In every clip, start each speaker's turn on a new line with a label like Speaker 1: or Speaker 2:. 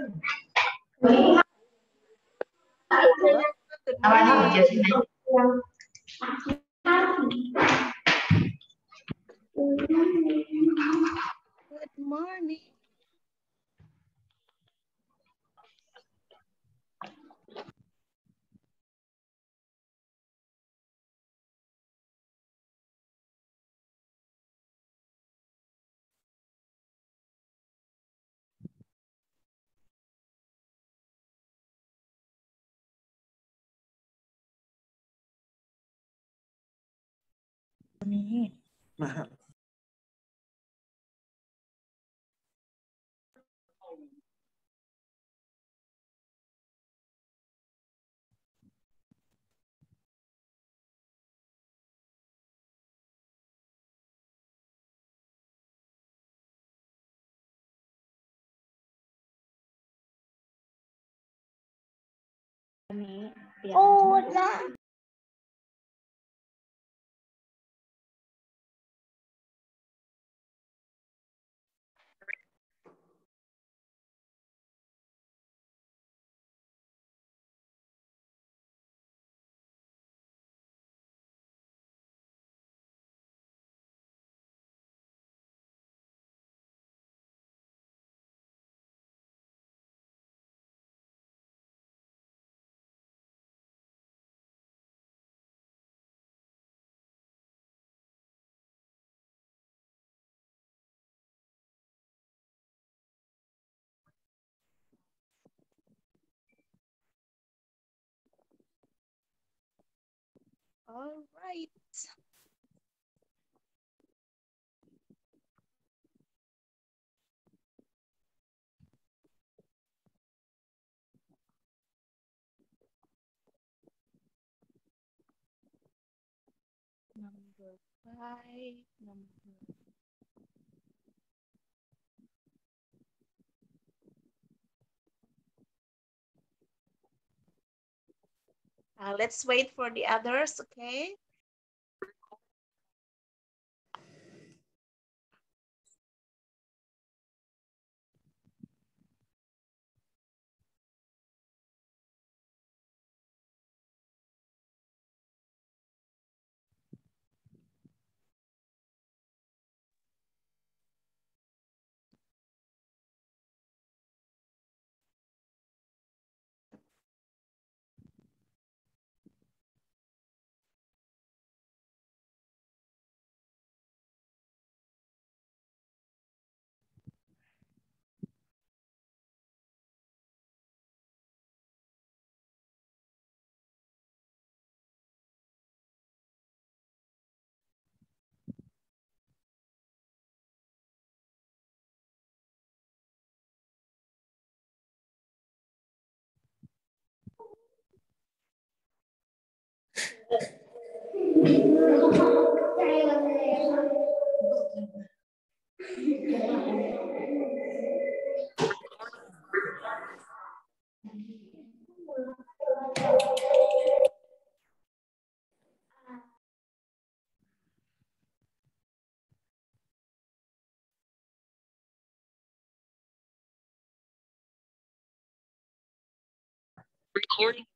Speaker 1: Good morning. นี้ มาะนี้เนโอ้
Speaker 2: ละ All right. Number five, number Uh, let's wait for the others, okay?
Speaker 3: Recording.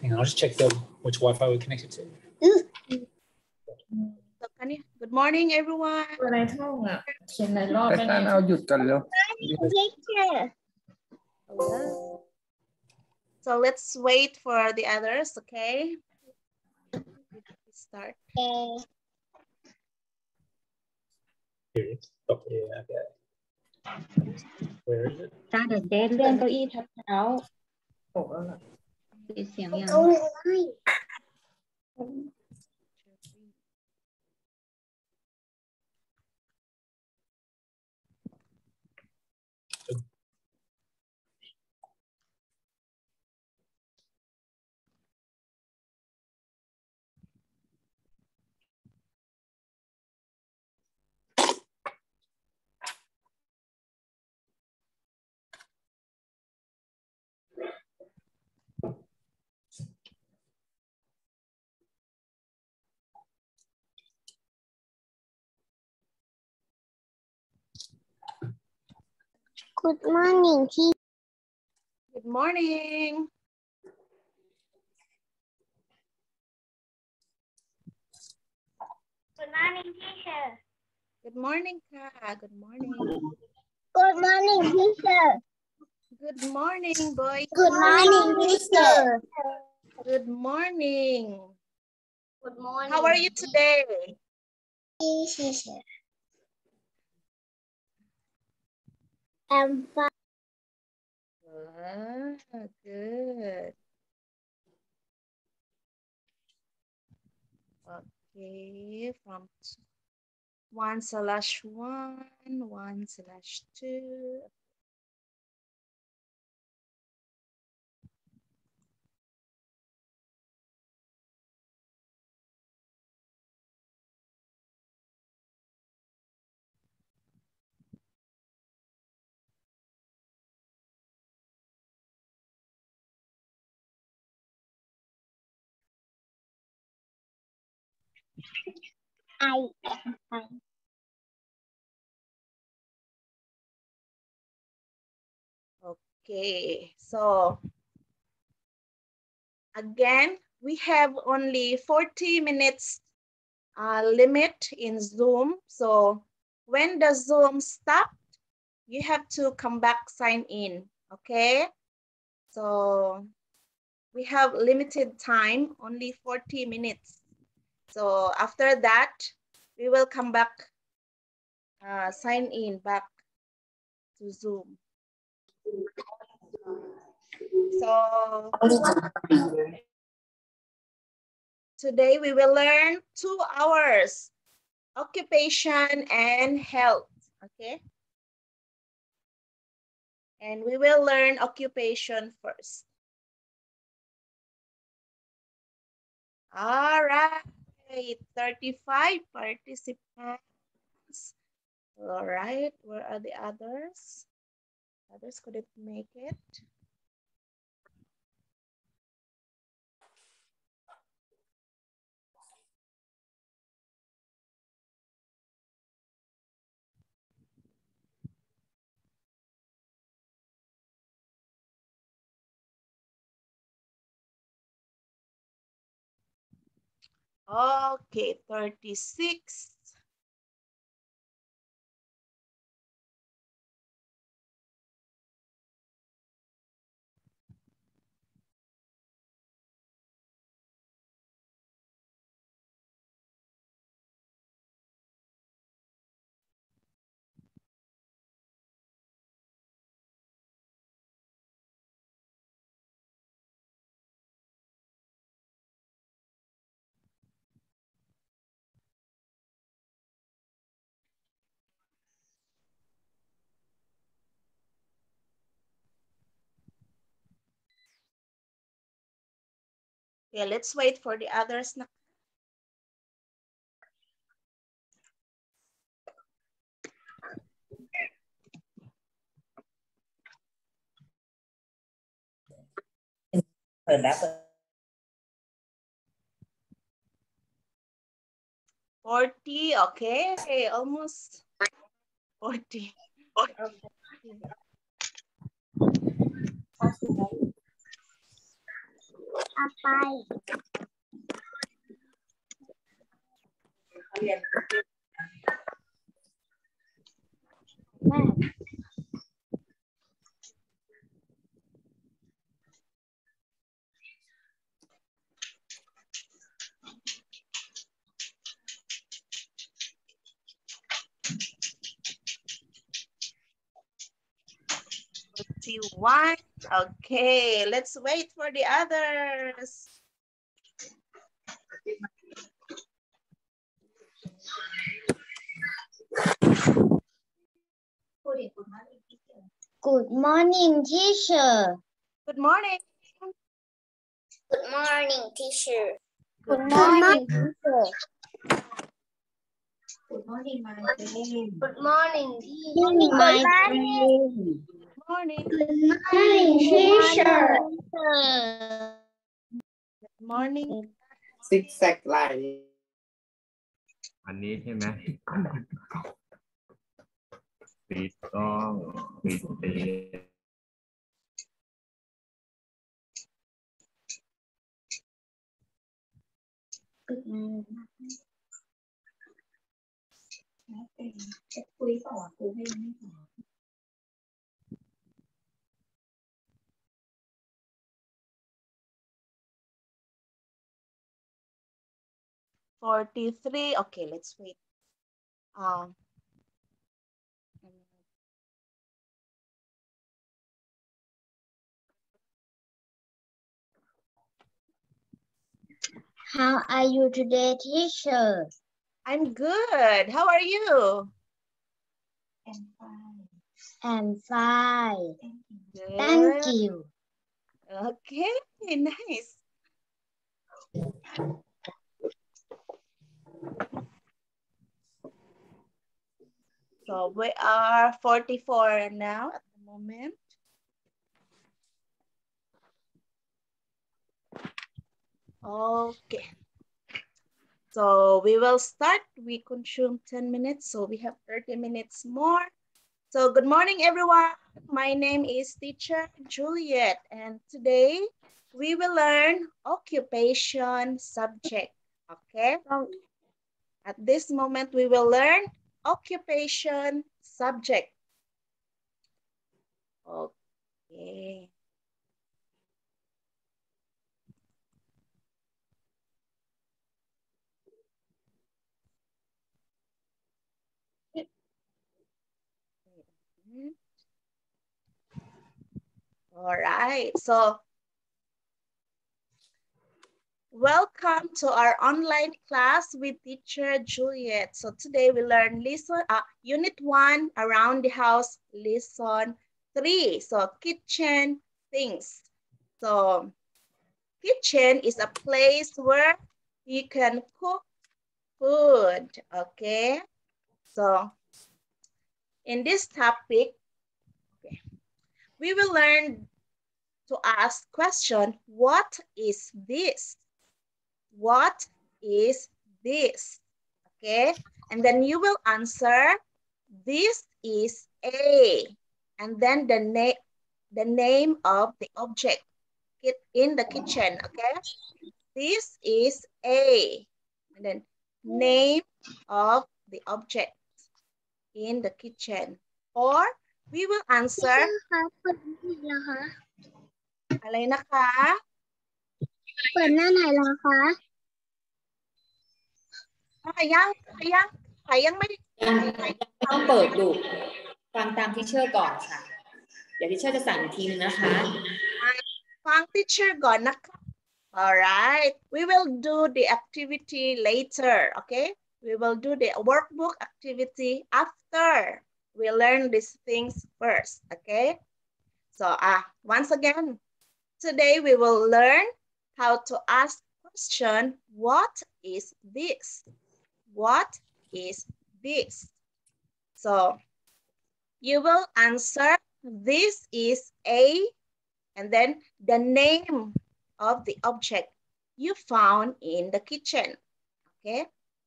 Speaker 3: Hang on, I'll just check the which Wi-Fi we're connected to.
Speaker 2: So, can you- Good morning, everyone.
Speaker 4: อะไรท่องอ่ะ เขียนหลายรอบ
Speaker 5: ไป
Speaker 4: แล้ว
Speaker 5: ตาน
Speaker 4: นะ
Speaker 5: เอาหยุดก่อนเร็ว
Speaker 2: Hello. So let's wait for the others, okay? Start.
Speaker 3: Here it is. Oh, yeah, okay. Where is it?
Speaker 6: จ้าเดี๋ยวเดนเลื่อนเก้าอี้ทับเท้า
Speaker 4: โอ้แล้วล่ะ
Speaker 6: ปิด เสียงยัง
Speaker 5: Good morning, teacher.
Speaker 2: Good morning.
Speaker 5: Good morning, teacher.
Speaker 2: Good morning, Ka. Good morning.
Speaker 5: Good morning, teacher.
Speaker 2: Good morning, boy.
Speaker 5: Good morning, teacher.
Speaker 2: Good morning.
Speaker 5: Good morning.
Speaker 2: How are you today?
Speaker 5: teacher? I'm fine.
Speaker 2: Ah, good. Okay, from one slash one, one slash two.
Speaker 5: I am fine.
Speaker 2: Okay, so again, we have only 40 minutes uh, limit in Zoom. So when the Zoom stop, you have to come back sign in, okay? So we have limited time, only 40 minutes. So after that, we will come back, uh, sign in back to Zoom. So today we will learn two hours, occupation and health, okay? And we will learn occupation first. All right, 35 participants. All right, where are the others? Others couldn't make it. Okay, 36. Yeah, let's wait for the others. na- Forty, okay, hey, almost forty.
Speaker 5: Apai.
Speaker 2: Forty-one. Okay, let's wait for the others.
Speaker 5: Good morning, teacher.
Speaker 2: Good morning.
Speaker 5: Good morning, teacher.
Speaker 2: Good
Speaker 5: morning, teacher.
Speaker 1: Good morning, my friend.
Speaker 5: Good morning, teacher. my friend.
Speaker 2: Morning.
Speaker 5: Good morning, teacher.
Speaker 2: Good morning.
Speaker 7: ซิกแซกไลน์
Speaker 8: อันนี้ใช่ไหมปิดกล้องปิดเสียง
Speaker 1: จะคุยต่อครูให้ยังไม่สอ
Speaker 2: 43. Okay, let's wait. Um,
Speaker 5: How are you today, teacher?
Speaker 2: I'm good. How are you?
Speaker 1: and five
Speaker 5: I'm fine.
Speaker 2: Good.
Speaker 5: Thank you.
Speaker 2: Okay, nice. So we are 44 now at the moment. Okay. So we will start. We consume 10 minutes, so we have 30 minutes more. So good morning, everyone. My name is teacher Juliet, and today we will learn occupation subject, okay? Oh. At this moment, we will learn occupation subject. Okay. All right, so welcome to our online class with teacher Juliet. So today we learn lesson, uh, unit one, around the house, lesson three. So kitchen things. So kitchen is a place where you can cook food, okay? So in this topic, okay, we will learn to ask question, what is this? What is this? Okay, and then you will answer, this is A, and then the name the name of the object in the kitchen, okay? This is A, and then name of the object in the kitchen. Or we will answer,
Speaker 5: เปิดหน้าไหนแล้วคะ
Speaker 2: อะไรนะคะ
Speaker 5: เปิดหน้าไหนแล้วคะ
Speaker 2: ใครยังใครยังใครยังไม่ได้
Speaker 9: ต้องเปิดดูฟังตามทิเชอร์ก่อนค่ะ เดี๋ยวทิเชอร์จะสั่งอีกทีนึงนะคะ
Speaker 2: ฟัง teacher ก่อนนะคะ Alright, we will do the activity later, okay? We will do the workbook activity after we learn these things first, okay? So uh, once again, today we will learn how to ask question, what is this? What is this? So you will answer, this is a, and then the name of the object you found in the kitchen, okay?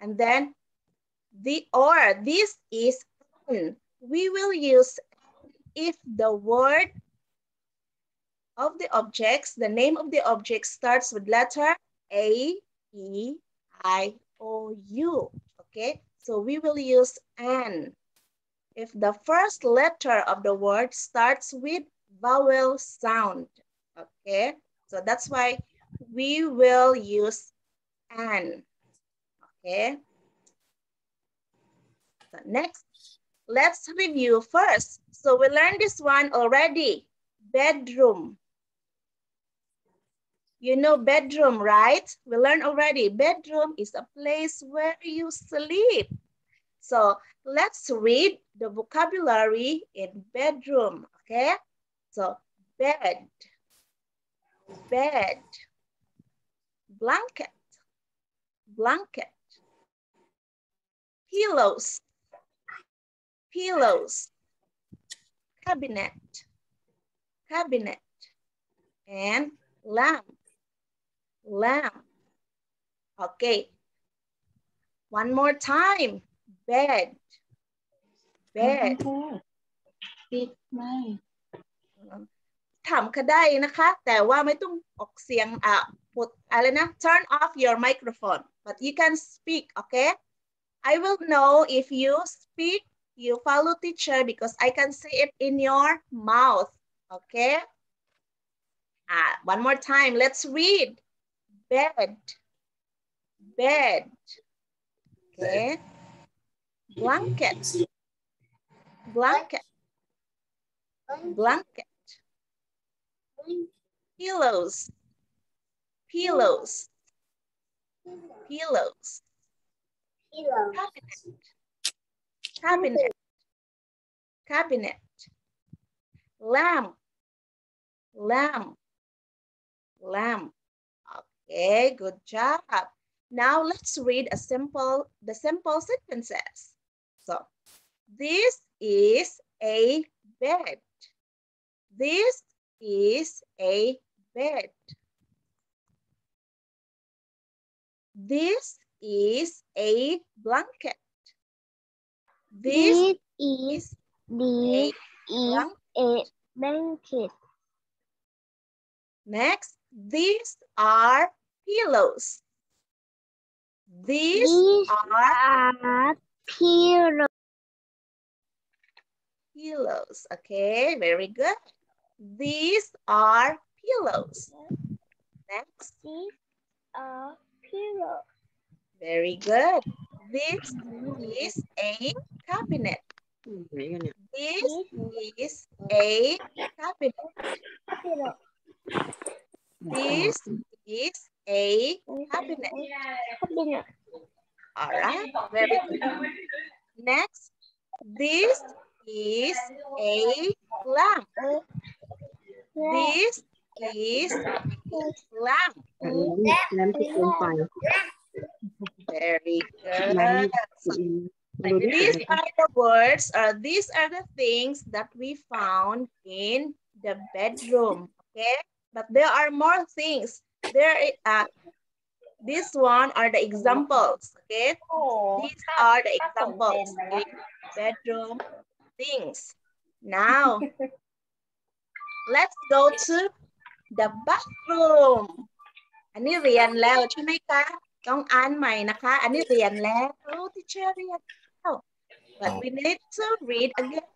Speaker 2: And then the or this is. We will use if the word of the objects, the name of the object starts with letter A, E, I, O, U, okay? So we will use N. If the first letter of the word starts with vowel sound, okay? So that's why we will use N. okay? So next, let's review first. So we learned this one already, bedroom. You know bedroom, right? We learned already, bedroom is a place where you sleep. So let's read the vocabulary in bedroom, okay? So bed, bed, blanket, blanket, pillows, pillows, cabinet, cabinet, and lamp, lamp. Okay, one more time, bed, bed
Speaker 6: ปิดไม่
Speaker 2: ถามก็ได้นะคะ แต่ว่าไม่ต้องออกเสียงอ่ะปดอะไรนะ turn off your microphone but you can speak okay I will know if you speak you follow teacher because I can see it in your mouth okay ah one more time let's read bed. Bed. Okay. Blanket. Blanket. Blanket. Pillows. Pillows. Pillows. Cabinet. Cabinet. Cabinet. Lamp. Lamp. Lamp okay good job now let's read a simple the simple sentences so this is a bed this is a bed. This is a blanket. This
Speaker 5: This
Speaker 2: is a
Speaker 5: this is
Speaker 2: blanket.
Speaker 5: a blanket.
Speaker 2: Next, these are pillows. These
Speaker 5: These
Speaker 2: are
Speaker 5: are pillows.
Speaker 2: pillows. Okay, very good. These are pillows. Next,
Speaker 5: These are pillows.
Speaker 2: very good. This is a cabinet. This is a cabinet. This is a cabinet. All right, very good. Next, this is a lamp. This is a lamp. Very good. These are the words, or these are the things that we found in the bedroom, okay? but there are more things. There, i- uh, this one are the examples. Okay, these are the examples in bedroom things. Now, let's go to the bathroom. อันนี้เรียนแล้วใช่ไหมคะ ต้องอ่านใหม่นะคะ อันนี้เรียนแล้วรู้ที่เชื่อเรียนแล้ว but we need to read again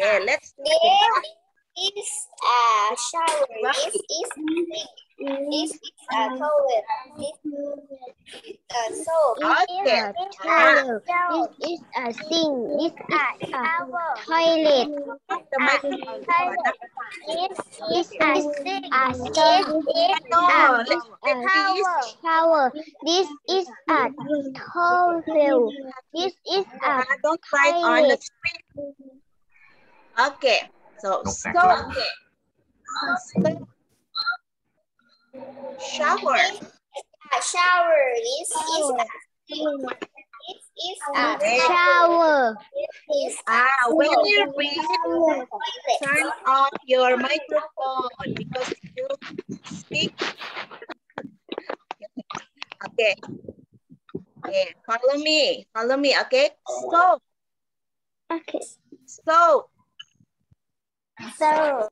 Speaker 2: yeah let's do it
Speaker 5: This is a shower. This is big. This is a towel. This is a soap. This is a towel. This is a
Speaker 2: sink. This is a toilet.
Speaker 5: This is a sink. This is a shower. This is a towel. This is a toilet.
Speaker 2: Don't write on. Okay so so okay. Shower.
Speaker 5: a shower. This is a this is a shower. This is
Speaker 2: Ah, when you read, turn off your microphone because you speak. Okay. Okay, follow me. Follow me, okay? Stove.
Speaker 5: Okay.
Speaker 2: Stove.
Speaker 5: So,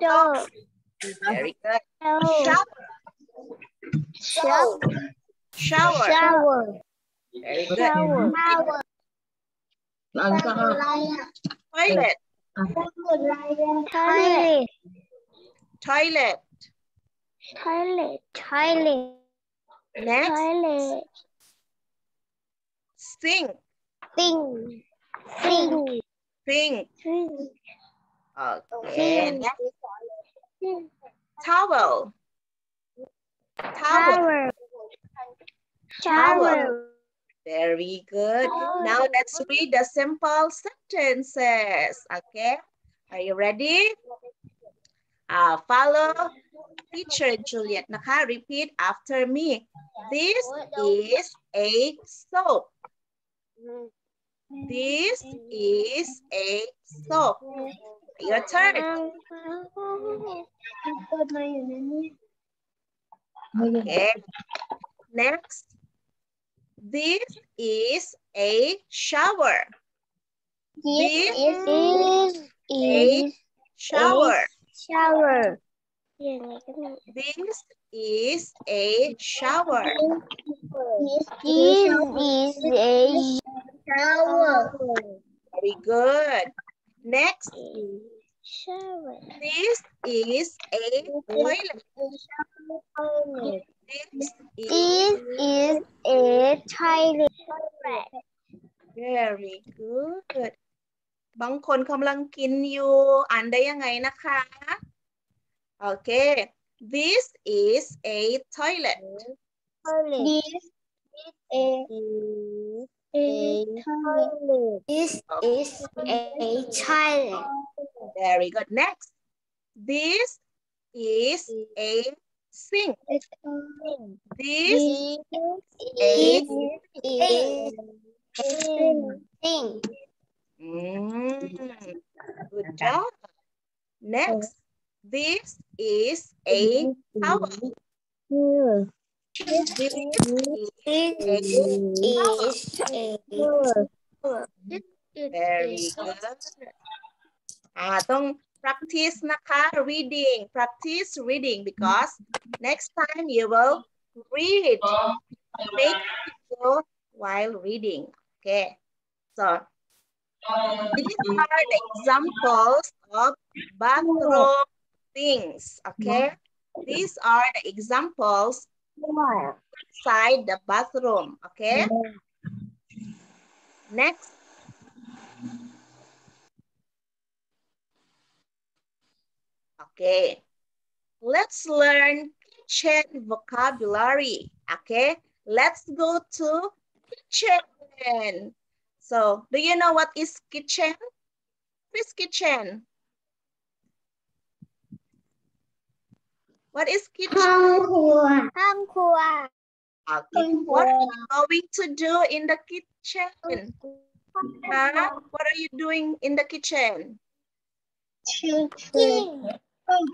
Speaker 5: so,
Speaker 2: Very good.
Speaker 5: so,
Speaker 2: Shower.
Speaker 5: shower,
Speaker 2: Shower.
Speaker 5: shower,
Speaker 2: Very good.
Speaker 5: shower,
Speaker 2: Toilet.
Speaker 5: toilet,
Speaker 2: Toilet.
Speaker 5: toilet, toilet,
Speaker 2: Next,
Speaker 5: toilet,
Speaker 2: sink.
Speaker 5: sink, sink,
Speaker 2: Sink.
Speaker 5: sink,
Speaker 2: Okay. Next, towel. Towel.
Speaker 5: shower, shower,
Speaker 2: Very good. Now let's read the simple sentences. Okay. Are you ready? Uh, follow teacher Julietนะคะ Repeat after me. This is a soap. This is a soap. Your turn. Okay. Next. This is a shower.
Speaker 5: This
Speaker 2: This
Speaker 5: is
Speaker 2: a shower.
Speaker 5: shower.
Speaker 2: This is a shower.
Speaker 5: This is a shower.
Speaker 2: Very good. Next,
Speaker 5: Shower.
Speaker 2: this is a toilet. This is
Speaker 5: This is a toilet.
Speaker 2: very good บางคนกำลังกินอยู่ อ่านได้ยังไงนะคะ โอเค this is a toilet
Speaker 5: This is a a toilet. This is a toilet.
Speaker 2: very good. Next. This is a sink this
Speaker 5: This is a thing.
Speaker 2: Mm, good job. Next. This is a towel this is Very good. อ่าต้อง practice นะคะ reading practice reading because next time you will read make video while reading okay so these are the examples of bathroom things okay these are the examples inside the bathroom okay next Okay, let's learn kitchen vocabulary. Okay, let's go to kitchen. So, do you know what is kitchen? What is kitchen? What is kitchen?
Speaker 5: ห้องครัว
Speaker 2: Okay, what are you going to do in the kitchen? Huh? What are you doing in the kitchen?
Speaker 5: cooking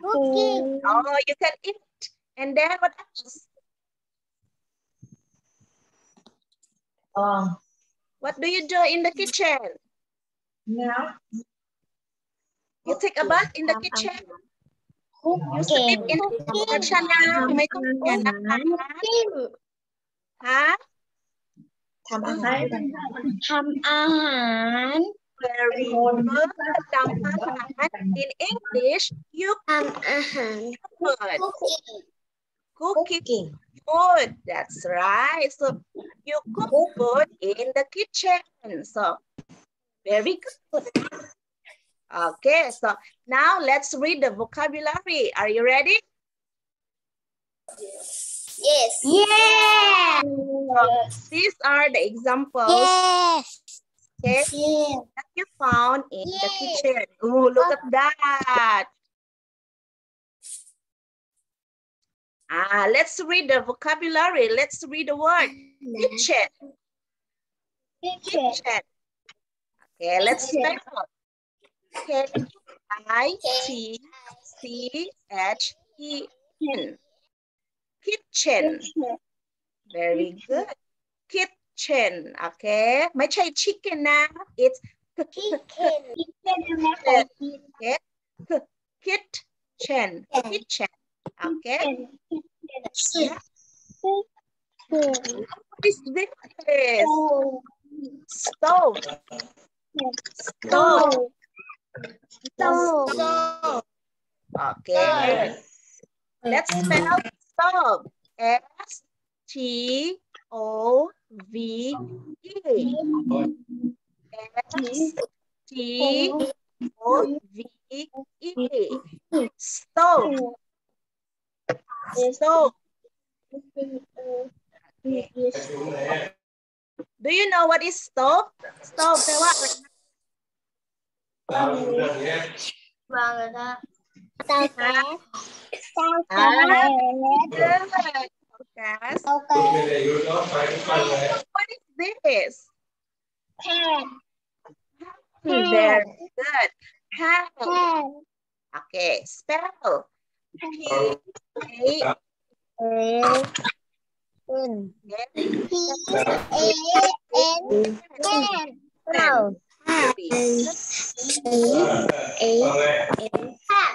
Speaker 5: cooking
Speaker 2: Oh, you can eat. And then what else?
Speaker 4: Um,
Speaker 2: What do you do in the kitchen?
Speaker 4: now
Speaker 2: You take a bath in the kitchen. You sleep in the kitchen ไม่ต้องเปลี่ยนนะคะ ฮะ
Speaker 4: ทำอาหาร
Speaker 5: ทำอาหาร
Speaker 2: Very good. จำอาหาร In English, you
Speaker 5: ทำอาหาร
Speaker 2: could.
Speaker 5: cooking
Speaker 2: Cooking food. That's right. So you cook food in the kitchen. So very good. Okay, so now let's read the vocabulary. Are you ready?
Speaker 5: yes yeah
Speaker 2: These are the examples
Speaker 5: yes
Speaker 2: okay,
Speaker 5: yeah
Speaker 2: that you found in the kitchen. Oh, look at that. Ah, let's read the vocabulary. Let's read the word kitchen. Kitchen. Okay, let's spell. K I T C H E N. Kitchen. Very good. Kitchen. Okay. ไม่ใช่ chicken นะ It's
Speaker 5: kitchen
Speaker 2: kitchen. Kitchen. Okay. Yeah. What is this? Stove. Stove. Stove. Okay. Let's spell stove. S T O V E. S T O V E. Stove. Stove. Do you know what is stove? Stove แป
Speaker 5: Bangga.
Speaker 2: What is this?
Speaker 5: Pen.
Speaker 2: Very good.
Speaker 5: Pen.
Speaker 2: Okay, spell. P A N.
Speaker 5: P A N. Pen.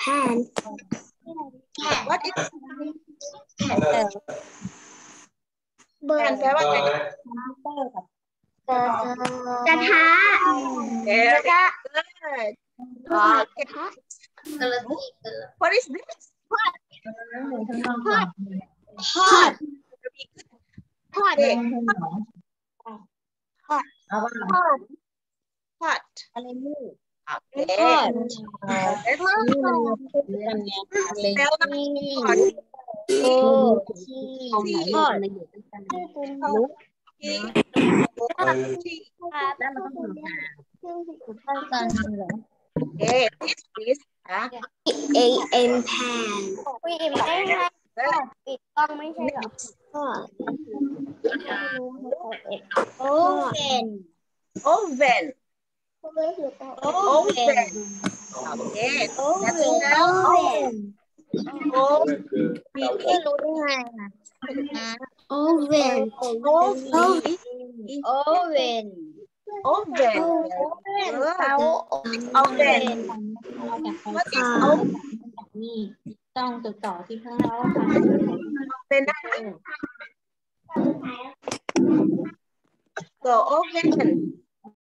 Speaker 5: hand.
Speaker 2: What is hand?
Speaker 5: เบอร์
Speaker 2: แปลว่าอะไร
Speaker 5: กระทะกระทะ
Speaker 2: What is this?
Speaker 5: Pot.
Speaker 2: Pot.
Speaker 4: Pot. Pot. Pot. Pot. Pot.
Speaker 5: hot
Speaker 2: Hot.
Speaker 4: อะไรมือ
Speaker 2: Okay.
Speaker 5: hot
Speaker 2: Let's
Speaker 4: นี่มันเรื่องไงอะไร
Speaker 2: spell the hot.
Speaker 5: โอ้
Speaker 6: เอาไหนลูกมาอยู่ด้วยกันลุก
Speaker 2: T. T.
Speaker 6: แล้วมันต้องทำหา
Speaker 4: เข้ากันเหรอ
Speaker 2: Okay. This is a
Speaker 5: A N pan พี่ไม่ได้ให้ปิดกล้องไม่ใช่หรอโอเว่น
Speaker 2: oven. Oven. Okay.
Speaker 5: โอ
Speaker 2: Let's
Speaker 5: เว่น
Speaker 2: spell
Speaker 5: โอเว่น
Speaker 2: O
Speaker 5: ไม่รู้ได้ไงอ่ะโอเว่น
Speaker 2: O V
Speaker 5: โอเว่น
Speaker 2: oven.
Speaker 5: เขา
Speaker 2: Oven.
Speaker 4: เอาจากใคร
Speaker 2: What is
Speaker 4: เอา
Speaker 2: oven?
Speaker 4: จากนี่ต้องติดต่อที่ข้างล่าง
Speaker 2: Oven นะคะ So oven